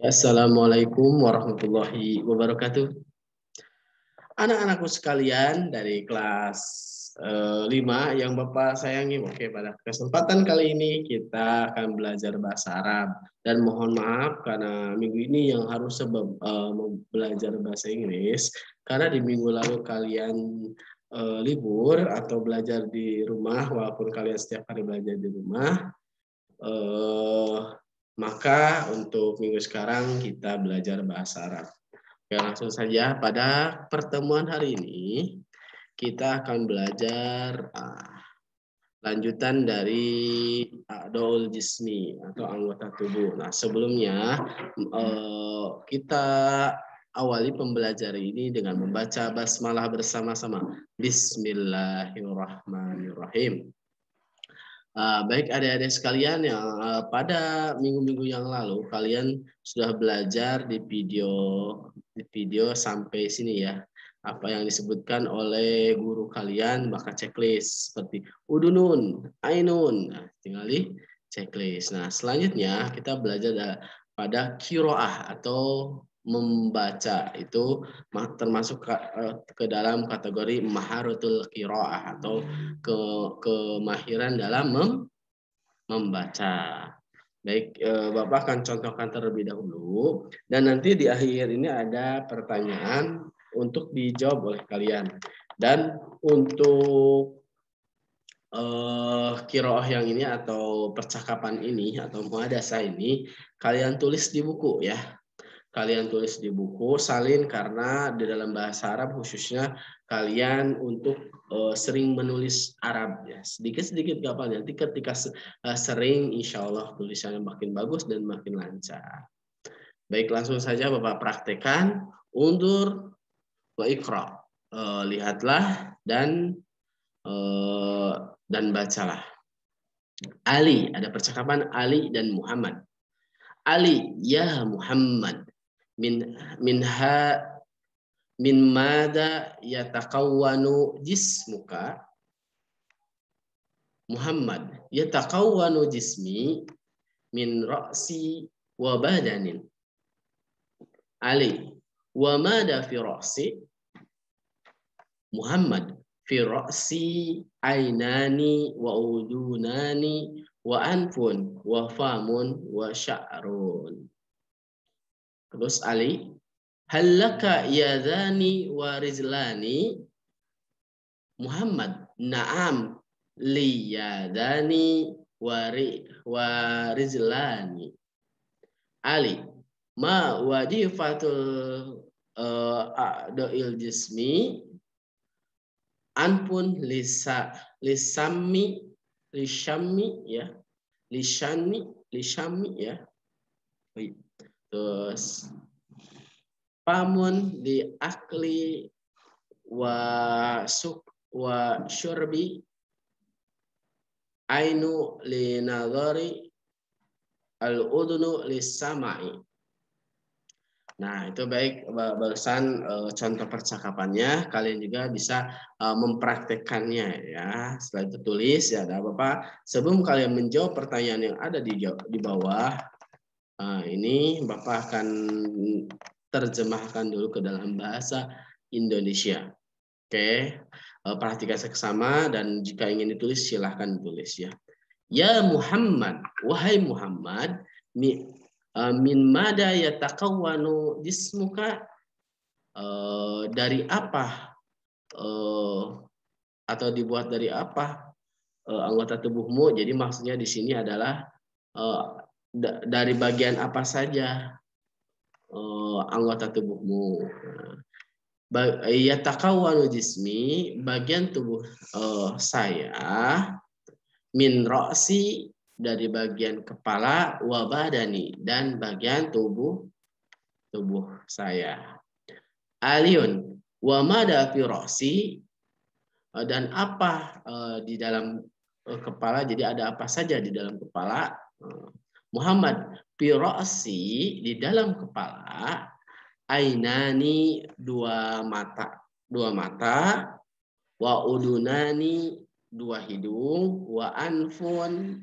Assalamualaikum warahmatullahi wabarakatuh. Anak-anakku sekalian dari kelas 5 yang Bapak sayangi, oke pada kesempatan kali ini kita akan belajar bahasa Arab. Dan mohon maaf karena minggu ini yang harus sebab uh, belajar bahasa Inggris, karena di minggu lalu kalian uh, libur atau belajar di rumah, walaupun kalian setiap hari belajar di rumah, maka untuk minggu sekarang kita belajar bahasa Arab. Oke, langsung saja pada pertemuan hari ini kita akan belajar uh, lanjutan dari doul jismi atau anggota tubuh. Nah, sebelumnya uh, kita awali pembelajaran ini dengan membaca basmalah bersama-sama. Bismillahirrahmanirrahim. Uh, baik adik-adik sekalian yang uh, pada minggu-minggu yang lalu kalian sudah belajar di video di video sampai sini ya apa yang disebutkan oleh guru kalian maka checklist seperti udunun, ainun, nah, tinggal di checklist. Nah selanjutnya kita belajar pada kiroah atau membaca itu termasuk ke, eh, ke dalam kategori maharutul qiraah atau ke kemahiran dalam mem, membaca. Baik, eh, Bapak akan contohkan terlebih dahulu dan nanti di akhir ini ada pertanyaan untuk dijawab oleh kalian. Dan untuk uh, kiroah yang ini atau percakapan ini atau muadasa ini kalian tulis di buku ya kalian tulis di buku salin karena di dalam bahasa Arab khususnya kalian untuk uh, sering menulis Arab ya. Sedikit sedikit gampang nanti ketika uh, sering insya Allah tulisannya makin bagus dan makin lancar. Baik langsung saja bapak praktekkan. Undur wa ikra uh, lihatlah dan uh, dan bacalah. Ali ada percakapan Ali dan Muhammad. Ali ya Muhammad min minha min mada yatakawwanu jismuka. Muhammad yatakawwanu jismi min ra'si wa badanin. Ali wa mada fi ra'si? Muhammad fi ra'si ainani wa udunani wa anfun wa famun wa sya'run Terus Ali, halaka yadani wa rizlani? Muhammad, na'am liyadani wari wa rizlani. Ali, ma wadifatul uh, a'doil jismi? Anpun lisa lisami lisami ya. Lisani lisami ya Terus pamun di akli wa suk wa syurbi ainu li nadhari al udunu li samai. Nah, itu baik barusan uh, contoh percakapannya. Kalian juga bisa uh, mempraktekannya ya. Setelah itu tulis ya, ada Bapak. Sebelum kalian menjawab pertanyaan yang ada di di bawah, Nah, ini Bapak akan terjemahkan dulu ke dalam bahasa Indonesia. Oke, eh, perhatikan seksama dan jika ingin ditulis silahkan tulis ya. Ya Muhammad, wahai Muhammad, mi, uh, min mada yatakawwanu jismuka uh, dari apa uh, atau dibuat dari apa uh, anggota tubuhmu. Jadi maksudnya di sini adalah dari bagian apa saja uh, anggota tubuhmu. Ya takawanu jismi, bagian tubuh uh, saya min roksi dari bagian kepala wabadani dan bagian tubuh tubuh saya. Aliun wa mada fi uh, dan apa uh, di dalam uh, kepala jadi ada apa saja di dalam kepala uh, Muhammad pirosi di dalam kepala ainani dua mata dua mata wa udunani dua hidung wa anfun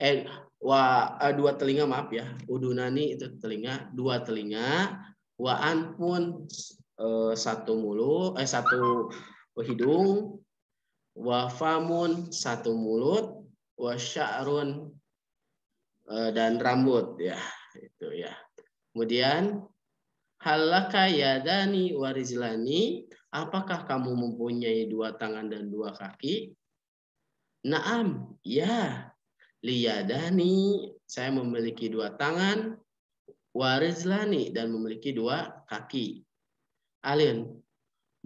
eh, wa uh, dua telinga maaf ya udunani itu telinga dua telinga wa an pun uh, satu mulut eh satu hidung wa famun satu mulut wa sya'run dan rambut ya itu ya. Kemudian halaka yadani warizlani apakah kamu mempunyai dua tangan dan dua kaki? Naam ya liyadani saya memiliki dua tangan warizlani dan memiliki dua kaki. Alin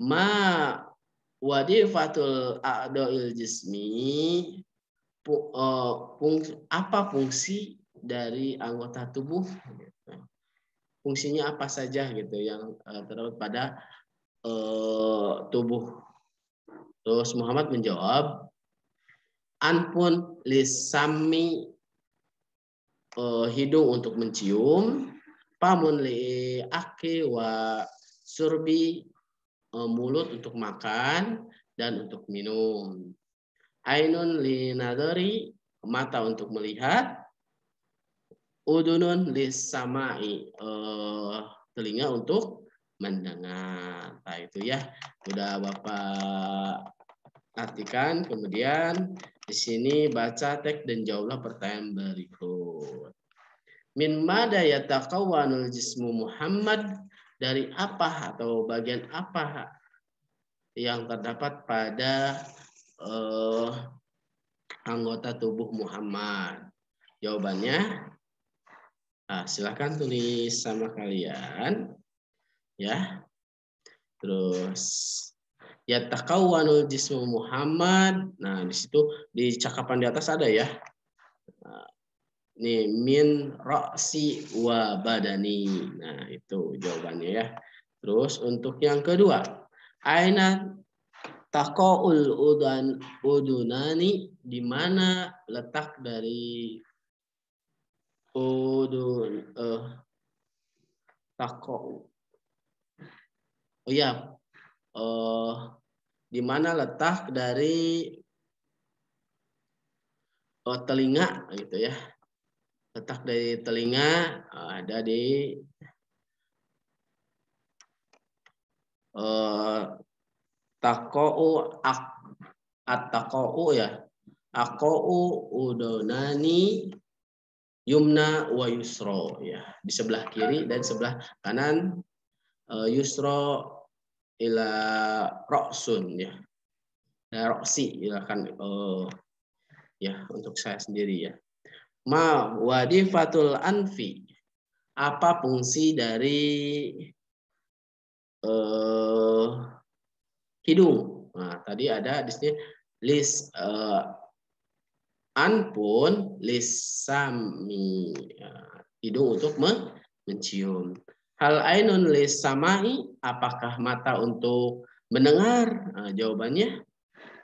ma wadifatul a'da'il jismi eh, apa fungsi dari anggota tubuh fungsinya apa saja gitu yang eh, terdapat pada uh, tubuh terus Muhammad menjawab anpun lisami hidung untuk mencium, pamun li aki wa surbi mulut untuk makan dan untuk minum. Ainun li nadari mata untuk melihat, udunun li samai uh, telinga untuk mendengar. Nah itu ya, udah Bapak artikan kemudian di sini baca teks dan jawablah pertanyaan berikut. Min mada yataqawwanul jismu Muhammad dari apa atau bagian apa yang terdapat pada uh, anggota tubuh Muhammad? Jawabannya, nah, silahkan tulis sama kalian, ya. Terus ya takawwanul jismu Muhammad. Nah, di situ di cakapan di atas ada ya. Nah, ini min roksi wa badani. Nah, itu jawabannya ya. Terus untuk yang kedua, aina taqaul udan udunani di mana letak dari udun uh, tako Oh ya, uh, di mana letak dari uh, telinga gitu ya. Letak dari telinga uh, ada di uh, takou ak at-takou ya. Akou udonani yumna wa yusro ya di sebelah kiri dan sebelah kanan uh, yusro ila roksun ya. Roksi kan oh, ya untuk saya sendiri ya. Ma wadifatul anfi. Apa fungsi dari uh, hidung? Nah, tadi ada di sini lis uh, an pun lisami ya, hidung untuk mencium. Hal ainun samai, apakah mata untuk mendengar? Nah, jawabannya,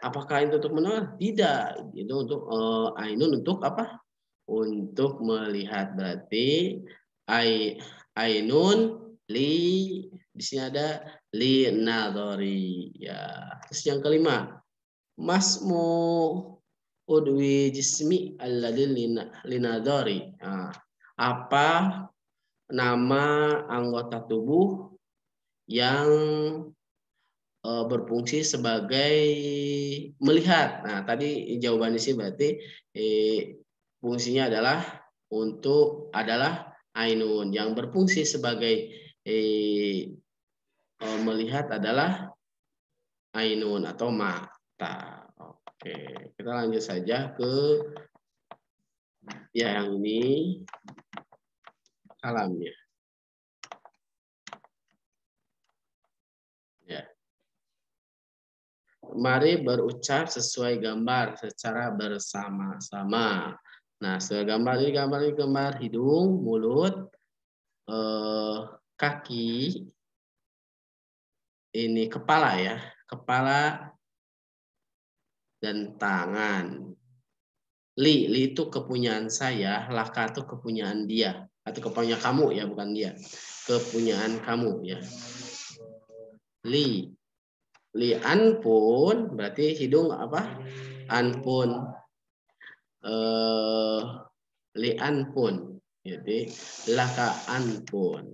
apakah itu untuk mendengar? Tidak. Itu untuk uh, ainun untuk apa? Untuk melihat. Berarti ai, ainun li di sini ada li nadori ya. Terus yang kelima, masmu udwi jismi alladhi linadori. Nah, apa nama anggota tubuh yang e, berfungsi sebagai melihat. Nah, tadi jawabannya sih berarti e, fungsinya adalah untuk adalah ainun yang berfungsi sebagai e, e, melihat adalah ainun atau mata. Oke, kita lanjut saja ke yang ini alamnya. Ya. Mari berucap sesuai gambar secara bersama-sama. Nah, sesuai gambar ini gambar ini gambar hidung, mulut, eh, kaki, ini kepala ya, kepala dan tangan. Li, li itu kepunyaan saya, laka itu kepunyaan dia. Atau kepunyaan kamu ya bukan dia. Kepunyaan kamu ya. Li. Li an pun berarti hidung apa? An pun eh, lian pun. Jadi lakaan pun.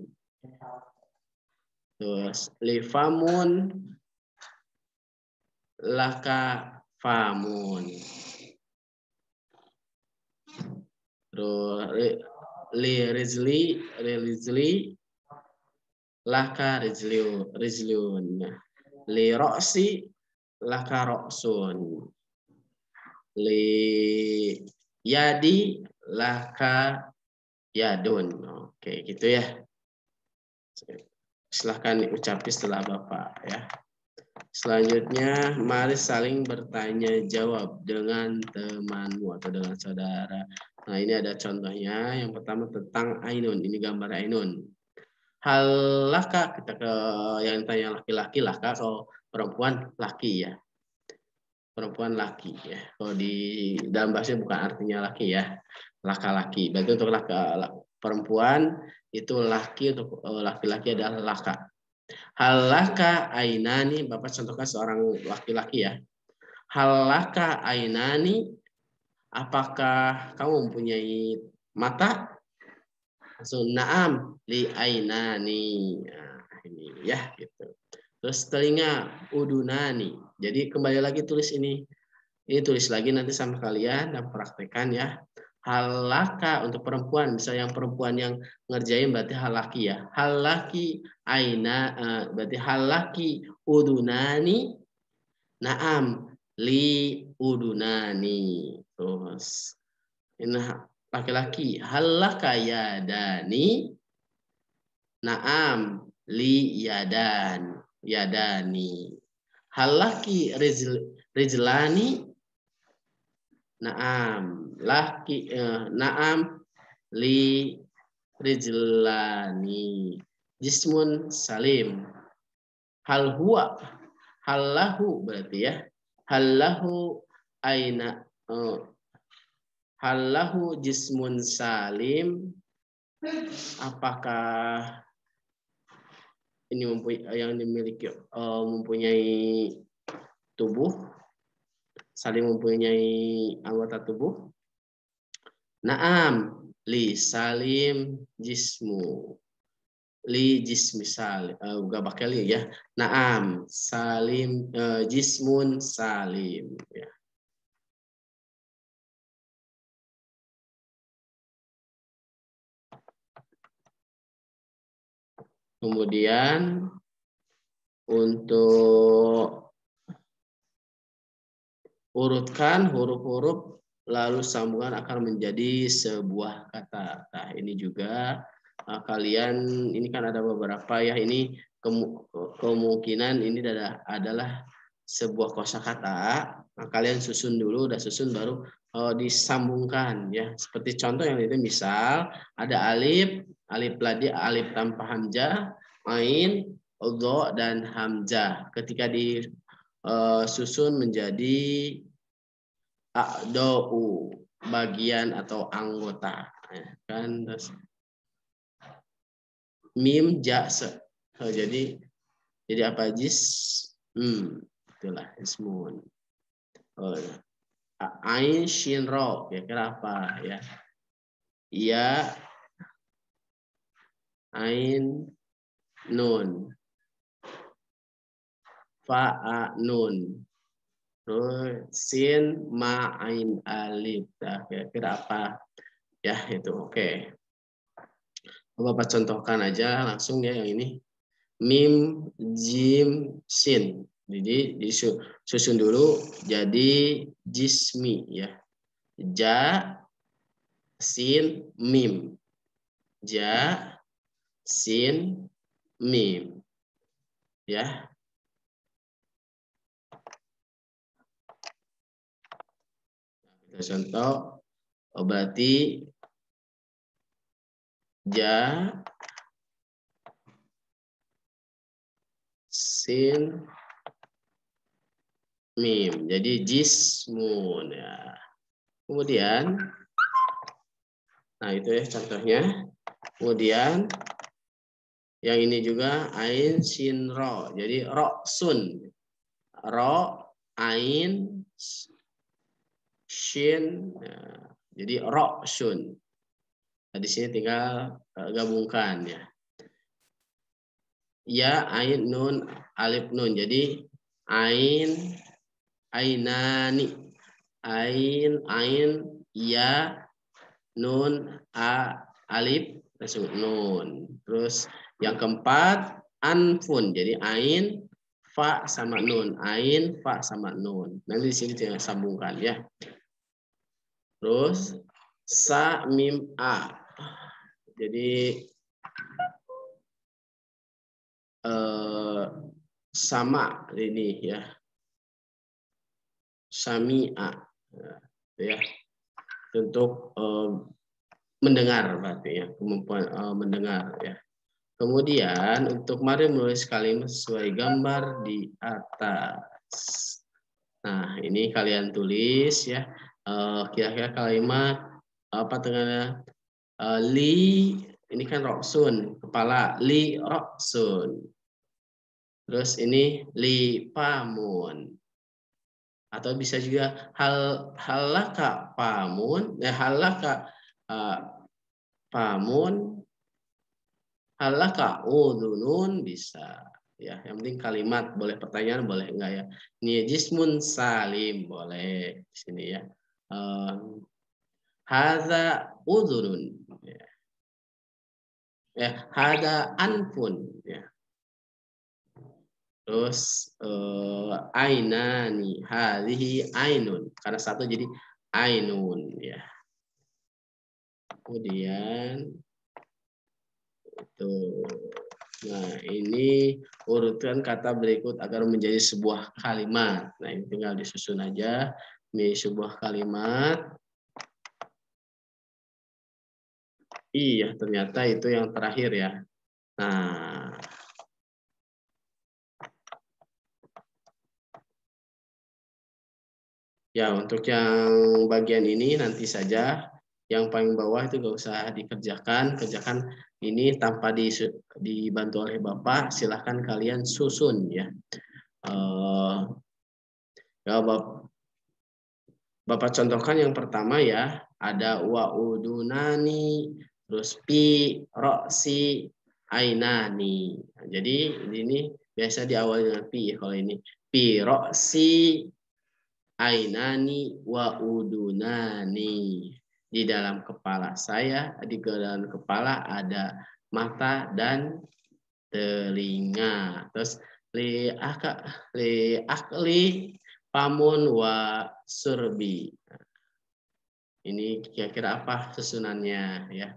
Terus lifamun laka famun. Terus li rizli rizli laka rizliun rizliun. Li roksi laka roksun. Li yadi laka yadun. Oke, gitu ya. Silahkan diucapi setelah Bapak ya. Selanjutnya, mari saling bertanya jawab dengan temanmu atau dengan saudara. Nah, ini ada contohnya. Yang pertama tentang Ainun. Ini gambar Ainun. Hal laka, kita ke yang tanya laki-laki, laka. Kalau perempuan, laki ya. Perempuan laki ya. Kalau di dalam bahasa bukan artinya laki ya. Laka-laki. Berarti untuk laka, perempuan itu laki untuk eh, laki-laki adalah laka. Halaka ainani, Bapak contohkan seorang laki-laki ya. Halaka ainani, apakah kamu mempunyai mata? Langsung naam li ainani. Nah, ini ya gitu. Terus telinga udunani. Jadi kembali lagi tulis ini. Ini tulis lagi nanti sama kalian dan praktekkan ya halaka untuk perempuan misalnya yang perempuan yang ngerjain berarti halaki ya. Halaki aina uh, berarti halaki udunani. Naam li udunani. Terus ini laki-laki halaka yadani. Naam li yadan yadani. Halaki rizl, rizlani naam. Laki eh, naam li rijlani. Jismun salim. Hal huwa? Hal lahu berarti ya. Hal lahu aina eh, hal lahu jismun salim. Apakah ini mempunyai yang dimiliki uh, mempunyai tubuh saling mempunyai anggota tubuh Naam li salim jismu. Li jismi salim. Uh, gak pakai li ya. Naam salim uh, jismun salim. Ya. Kemudian untuk urutkan huruf-huruf lalu sambungan akan menjadi sebuah kata. Nah, ini juga uh, kalian ini kan ada beberapa ya ini kemungkinan ini adalah adalah sebuah kosakata. Nah, kalian susun dulu, udah susun baru uh, disambungkan ya. Seperti contoh yang itu misal ada alif, alif ladi, alif tanpa hamzah, ain, dho dan hamzah. Ketika disusun uh, menjadi a'dau bagian atau anggota. Ya, kan terus mim ja se. Oh, jadi jadi apa? Jis hmm itulah ismun. Oh, ain shin ro. Ya kira apa? Ya. Ya ain nun. Fa nun sin ma ain alif. Nah, kira-kira apa? Ya, itu oke. Okay. Bapak contohkan aja langsung ya yang ini. Mim, jim, sin. Jadi disusun dulu jadi jismi ya. Ja, sin, mim. Ja, sin, mim. Ya, contoh oh, berarti ja sin mim. Jadi jismun ya. Kemudian nah itu ya contohnya. Kemudian yang ini juga ain sin ro. Jadi ro sun. Ro ain shin. Ya. Jadi roksun. Nah, di sini tinggal uh, gabungkan ya. Ya, ain, nun, alif, nun. Jadi ain, ainani, ain, ain, ya, nun, a, alif, langsung nun. Terus yang keempat, anfun. Jadi ain, fa sama nun. Ain, fa sama nun. Nanti di sini tinggal sambungkan ya. Terus sa mim a. Jadi eh, sama ini ya. Sami'a ya. Untuk eh, mendengar berarti ya, kemampuan eh, mendengar ya. Kemudian untuk mari menulis kalimat sesuai gambar di atas. Nah, ini kalian tulis ya Eh, kira-kira kalimat apa tengahnya uh, li ini kan roksun kepala. Li roksun. Terus ini li pamun. Atau bisa juga hal halaka pamun. Ya halaka uh, pamun. Halaka udunun bisa. Ya yang penting kalimat boleh pertanyaan boleh enggak ya? Ini jismun salim boleh. Di sini ya Hada udhurun. Ya. ya, hada anfun. Ya. Terus uh, ainani, hadhihi ainun. Karena satu jadi ainun. Ya. Kemudian itu. Nah, ini urutan kata berikut agar menjadi sebuah kalimat. Nah, ini tinggal disusun aja ini sebuah kalimat. Iya, ternyata itu yang terakhir ya. Nah, Ya, untuk yang bagian ini nanti saja. Yang paling bawah itu gak usah dikerjakan. Kerjakan ini tanpa dibantu oleh Bapak. Silahkan kalian susun ya. Uh, ya Bapak, Bapak contohkan yang pertama ya, ada wa udunani, terus pi roksi ainani. Nah, jadi ini biasa diawali dengan pi ya kalau ini. Pi roksi ainani wa udunani. Di dalam kepala saya, di dalam kepala ada mata dan telinga. Terus li akli pamun wa surbi. Ini kira-kira apa susunannya ya?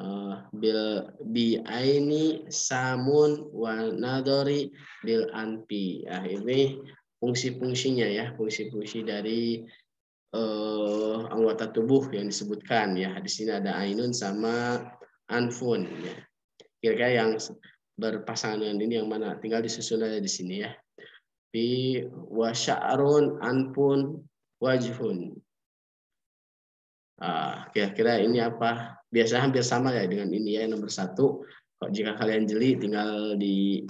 Uh, bil bi aini samun wa nadori bil anpi. Ya, ini fungsi-fungsinya ya, fungsi-fungsi dari uh, anggota tubuh yang disebutkan ya. Di sini ada ainun sama anfun ya. Kira-kira yang berpasangan dengan ini yang mana? Tinggal disusun aja di sini ya fi wa sya'run anpun wajhun. Ah, kira-kira ini apa? Biasa hampir sama ya dengan ini ya nomor satu. Kok jika kalian jeli tinggal di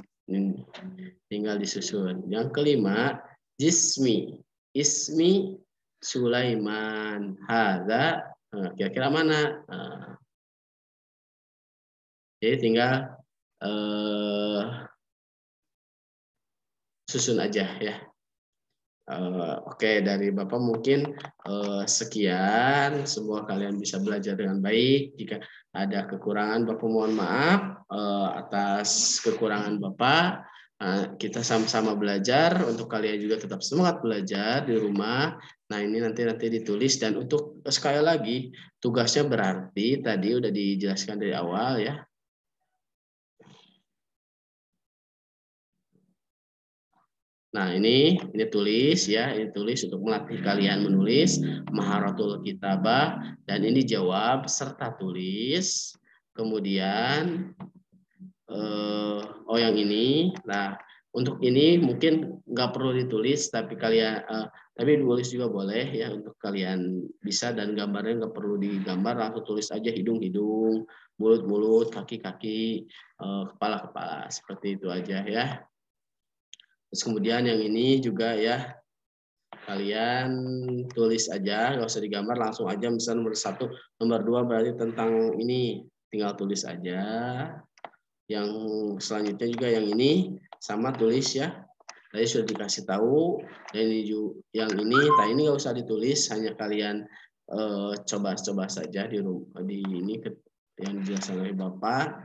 tinggal disusun. Yang kelima jismi ismi Sulaiman hadza ah, kira-kira mana? Ah. Jadi tinggal eh, susun aja ya. Uh, Oke, okay, dari Bapak mungkin uh, sekian. Semua kalian bisa belajar dengan baik. Jika ada kekurangan, Bapak mohon maaf uh, atas kekurangan Bapak. Uh, kita sama-sama belajar. Untuk kalian juga tetap semangat belajar di rumah. Nah ini nanti nanti ditulis dan untuk sekali lagi tugasnya berarti tadi udah dijelaskan dari awal ya Nah, ini ini tulis ya, ini tulis untuk melatih kalian menulis maharatul kitabah dan ini jawab serta tulis. Kemudian eh, oh yang ini. Nah, untuk ini mungkin nggak perlu ditulis tapi kalian eh, tapi ditulis juga boleh ya untuk kalian bisa dan gambarnya nggak perlu digambar langsung tulis aja hidung-hidung, mulut-mulut, kaki-kaki, eh, kepala-kepala seperti itu aja ya. Terus kemudian yang ini juga ya kalian tulis aja, nggak usah digambar, langsung aja misalnya nomor satu, nomor dua berarti tentang ini, tinggal tulis aja. Yang selanjutnya juga yang ini sama tulis ya. Tadi sudah dikasih tahu, dan ini yang ini, tak ini nggak usah ditulis, hanya kalian eh, coba-coba saja di di ini yang dijelaskan oleh bapak.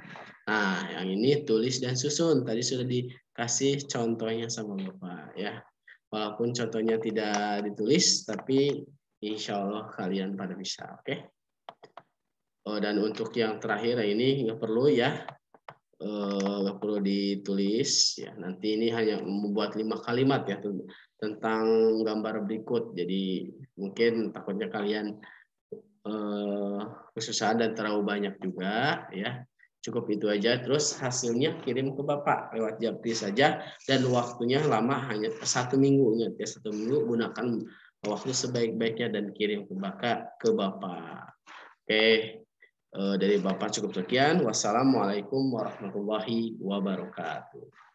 Nah, yang ini tulis dan susun. Tadi sudah dikasih contohnya sama bapak ya. Walaupun contohnya tidak ditulis, tapi insya Allah kalian pada bisa. Oke. Okay? Oh, dan untuk yang terakhir ini nggak perlu ya, eh, nggak perlu ditulis. Ya, nanti ini hanya membuat lima kalimat ya tentang gambar berikut. Jadi mungkin takutnya kalian eh, kesusahan dan terlalu banyak juga ya cukup itu aja. Terus hasilnya kirim ke bapak. Lewat japri saja. Dan waktunya lama hanya satu minggu ingat ya satu minggu gunakan waktu sebaik-baiknya dan kirim ke bapak ke bapak. Oke. Eh, dari bapak cukup sekian. Wassalamualaikum warahmatullahi wabarakatuh